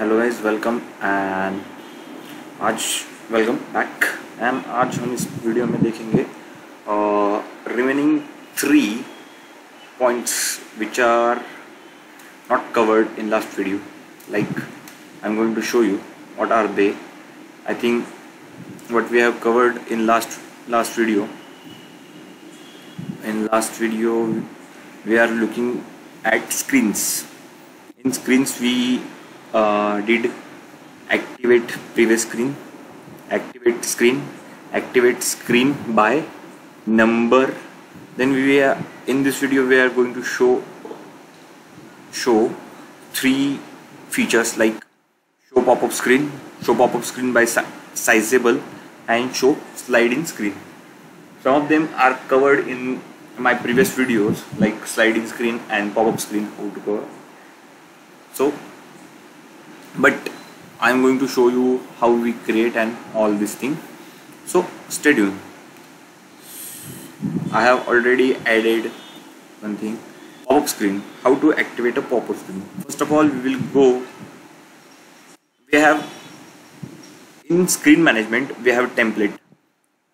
Hello guys welcome and आज welcome back M आज हम इस वीडियो में देखेंगे remaining three points which are not covered in last video like I am going to show you what are they I think what we have covered in last last video in last video we are looking at screens in screens we uh, did activate previous screen. Activate screen. Activate screen by number. Then we are in this video we are going to show show three features like show pop-up screen show pop-up screen by si sizable and show sliding screen. Some of them are covered in my previous videos like sliding screen and pop-up screen how to cover so but I'm going to show you how we create and all this thing. So stay tuned. I have already added one thing. Pop-up screen. How to activate a pop-up screen. First of all we will go. We have in screen management we have template.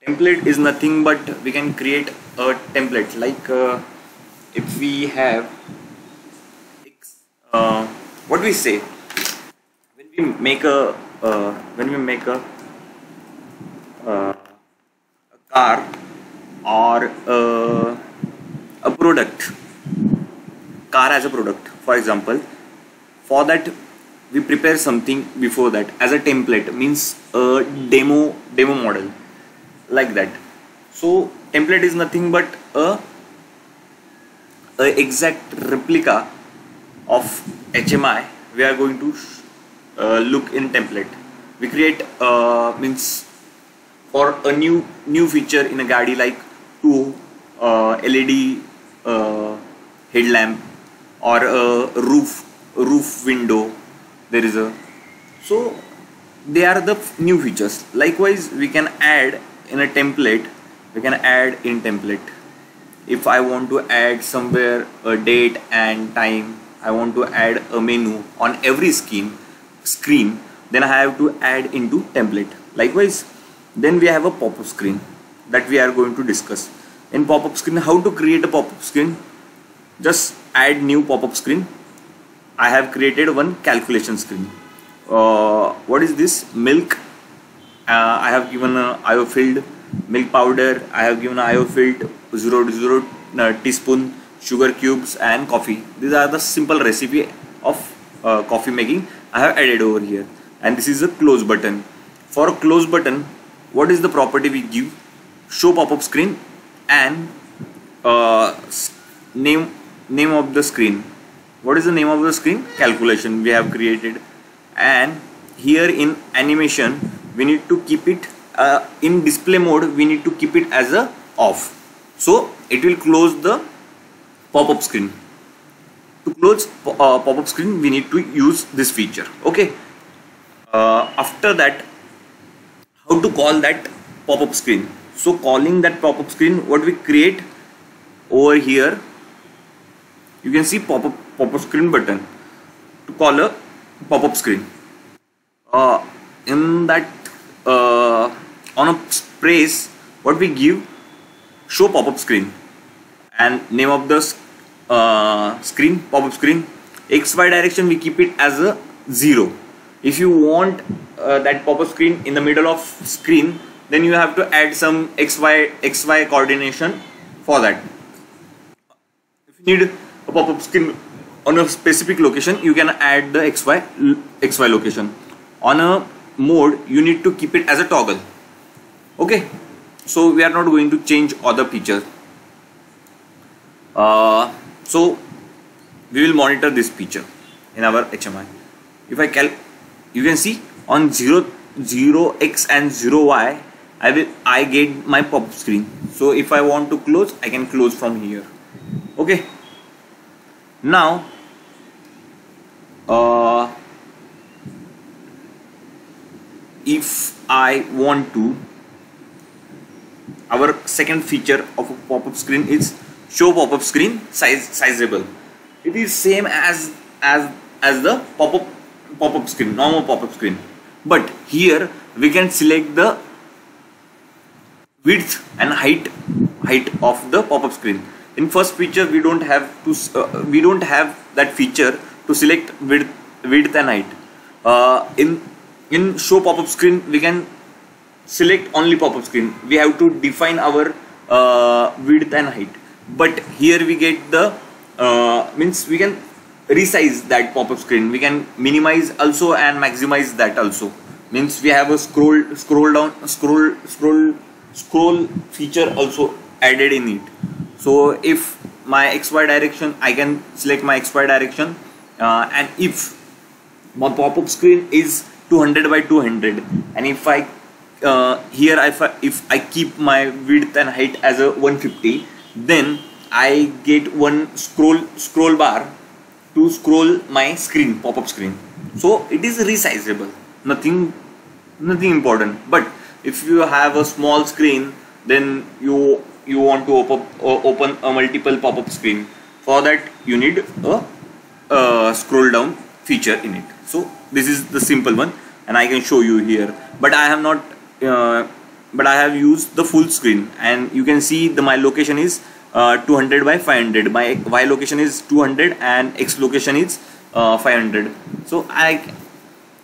Template is nothing but we can create a template. Like uh, if we have uh, what we say we make a uh, when we make a, uh, a car or uh, a product car as a product for example for that we prepare something before that as a template means a demo demo model like that. So template is nothing but a, a exact replica of HMI we are going to uh, look in template. We create uh, means for a new new feature in a Gadi like two uh, LED uh, headlamp or a roof roof window there is a so they are the new features. Likewise we can add in a template we can add in template. If I want to add somewhere a date and time I want to add a menu on every screen screen then I have to add into template. Likewise then we have a pop-up screen that we are going to discuss. In pop-up screen how to create a pop-up screen? Just add new pop-up screen. I have created one calculation screen. Uh, what is this? Milk. Uh, I have given a IO field milk powder. I have given a IO field 0 0 uh, teaspoon sugar cubes and coffee. These are the simple recipe of uh, coffee making I have added over here. And this is a close button. For a close button what is the property we give? Show pop-up screen and uh, name name of the screen. What is the name of the screen? Calculation we have created. And here in animation we need to keep it uh, in display mode we need to keep it as a off. So it will close the pop-up screen to close uh, pop-up screen we need to use this feature okay? Uh, after that how to call that pop-up screen? So calling that pop-up screen what we create over here you can see pop-up pop-up screen button to call a pop-up screen. Uh, in that uh, on a press what we give show pop-up screen and name of the uh, screen pop-up screen xy direction we keep it as a zero. If you want uh, that pop-up screen in the middle of screen then you have to add some xy coordination for that. If you need a pop-up screen on a specific location you can add the xy xy location. On a mode you need to keep it as a toggle. Okay? So we are not going to change other features. Uh, so we will monitor this feature in our HMI if I cal you can see on 0 0 x and 0 y I will I get my pop screen. So if I want to close I can close from here. Okay. Now uh, if I want to our second feature of a pop-up screen is show pop-up screen size sizable. It is same as as as the pop-up pop-up screen normal pop-up screen. But here we can select the width and height height of the pop-up screen. In first feature we don't have to uh, we don't have that feature to select width width and height. Uh, in in show pop-up screen we can select only pop-up screen. We have to define our uh, width and height but here we get the uh, means we can resize that pop-up screen. We can minimize also and maximize that also. Means we have a scroll scroll down scroll scroll scroll feature also added in it. So if my xy direction I can select my xy direction uh, and if my pop-up screen is 200 by 200 and if I uh, here if I, if I keep my width and height as a 150 then I get one scroll scroll bar to scroll my screen pop-up screen. So it is resizable. Nothing nothing important. But if you have a small screen then you you want to open open a multiple pop-up screen. For that you need a, a scroll down feature in it. So this is the simple one and I can show you here. But I have not uh, but I have used the full screen. And you can see the my location is uh, 200 by 500 my y location is 200 and x location is uh, 500 so I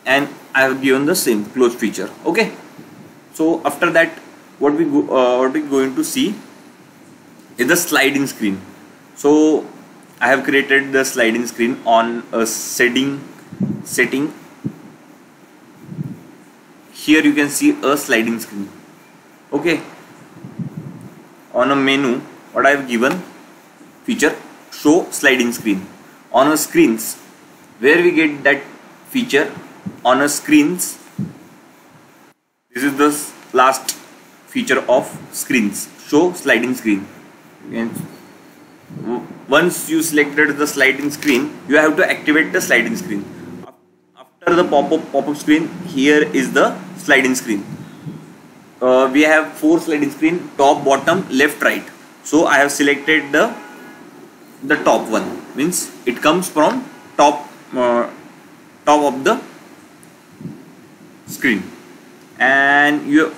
and I have given the same close feature. Okay? So after that what we go, uh, what we going to see is the sliding screen. So I have created the sliding screen on a setting setting. Here you can see a sliding screen okay. On a menu what I have given feature show sliding screen. On a screens where we get that feature? On a screens this is the last feature of screens. Show sliding screen. And once you selected the sliding screen you have to activate the sliding screen. After the pop-up pop-up screen here is the sliding screen uh, we have four sliding screen top bottom left right. So I have selected the the top one. Means it comes from top uh, top of the screen. And you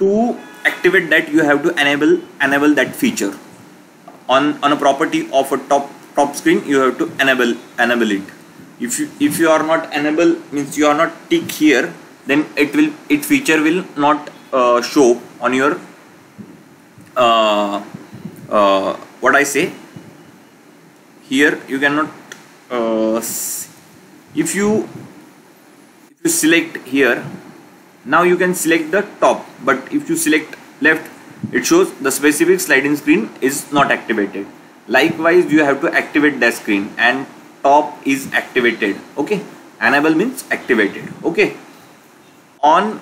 to activate that you have to enable enable that feature. On on a property of a top top screen you have to enable enable it. If you if you are not enable means you are not tick here then it will it feature will not uh, show on your uh, uh, what I say? Here you cannot uh, if you if you select here now you can select the top but if you select left it shows the specific sliding screen is not activated. Likewise you have to activate that screen and top is activated okay? Enable means activated okay? On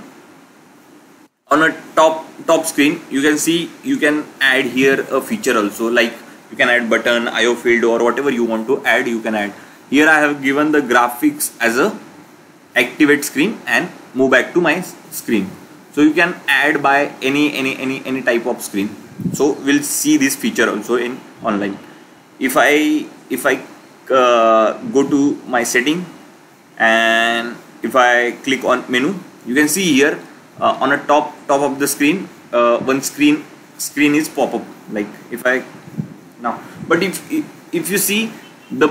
on a top top screen you can see you can add here a feature also like you can add button IO field or whatever you want to add you can add. Here I have given the graphics as a activate screen and move back to my screen. So you can add by any any any any type of screen. So we'll see this feature also in online. If i if i uh, go to my setting and if i click on menu you can see here uh, on a top top of the screen uh, one screen screen is pop up like if i now but if if you see the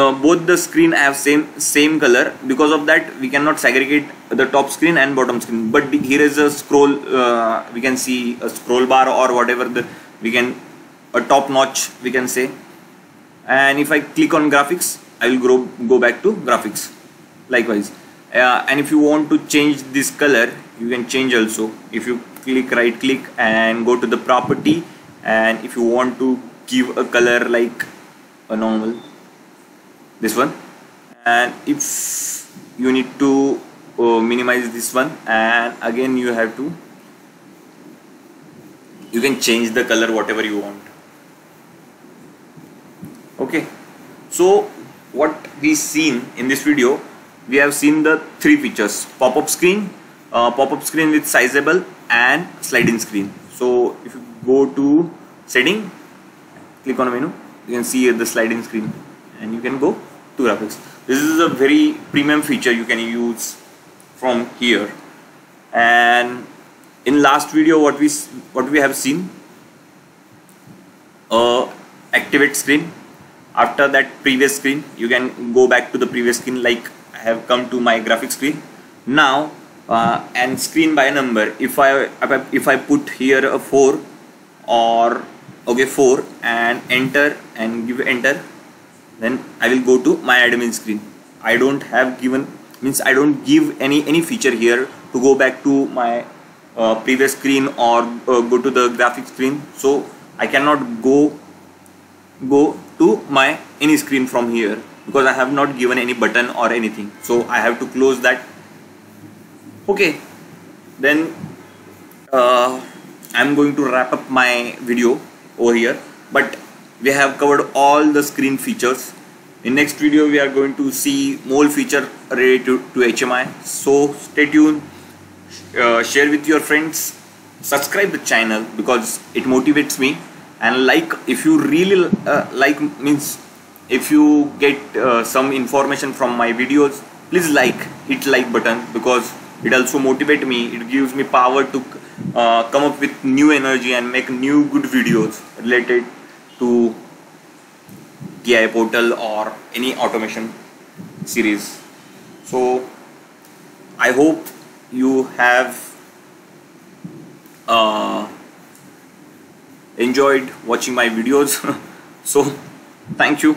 uh, both the screen have same same color because of that we cannot segregate the top screen and bottom screen but here is a scroll uh, we can see a scroll bar or whatever the we can a top notch we can say. And if I click on graphics I will go, go back to graphics likewise. Uh, and if you want to change this color you can change also. If you click right click and go to the property and if you want to give a color like a normal this one. And if you need to uh, minimize this one and again you have to you can change the color whatever you want. Okay. So what we seen in this video we have seen the three features. Pop-up screen uh, pop-up screen with sizable and sliding screen. So if you go to setting click on menu you can see the sliding screen and you can go to graphics. This is a very premium feature you can use from here. And in last video what we what we have seen uh, activate screen. After that previous screen you can go back to the previous screen like I have come to my graphic screen. Now uh, and screen by number. If I, if I if I put here a 4 or okay 4 and enter and give enter then I will go to my admin screen. I don't have given means I don't give any any feature here to go back to my uh, previous screen or uh, go to the graphic screen. So I cannot go go to my any screen from here because I have not given any button or anything. So I have to close that okay. Then uh, I'm going to wrap up my video over here. But we have covered all the screen features. In next video we are going to see more feature related to, to HMI so stay tuned. Uh, share with your friends. Subscribe the channel because it motivates me. And like if you really uh, like means if you get uh, some information from my videos please like hit like button because it also motivate me. It gives me power to uh, come up with new energy and make new good videos related to TI portal or any automation series. So I hope you have uh, enjoyed watching my videos. So thank you